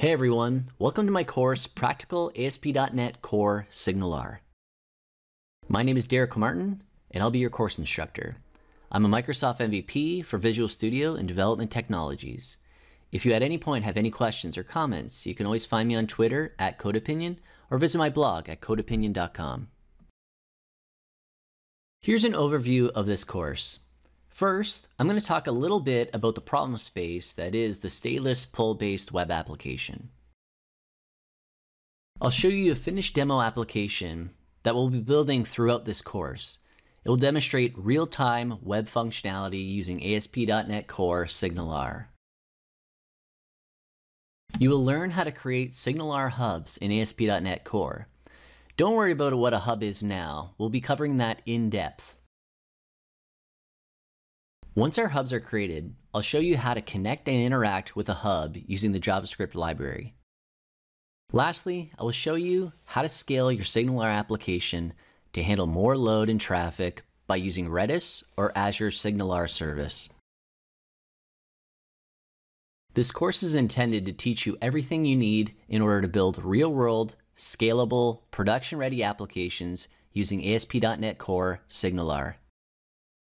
Hey everyone, welcome to my course Practical ASP.NET Core SignalR. My name is Derek Comartin and I'll be your course instructor. I'm a Microsoft MVP for Visual Studio and Development Technologies. If you at any point have any questions or comments, you can always find me on Twitter at CodeOpinion or visit my blog at codeopinion.com. Here's an overview of this course. First, I'm going to talk a little bit about the problem space that is the stateless pull-based web application. I'll show you a finished demo application that we'll be building throughout this course. It will demonstrate real-time web functionality using ASP.NET Core SignalR. You will learn how to create SignalR hubs in ASP.NET Core. Don't worry about what a hub is now. We'll be covering that in depth. Once our hubs are created, I'll show you how to connect and interact with a hub using the JavaScript library. Lastly, I will show you how to scale your SignalR application to handle more load and traffic by using Redis or Azure SignalR service. This course is intended to teach you everything you need in order to build real-world, scalable, production-ready applications using ASP.NET Core SignalR.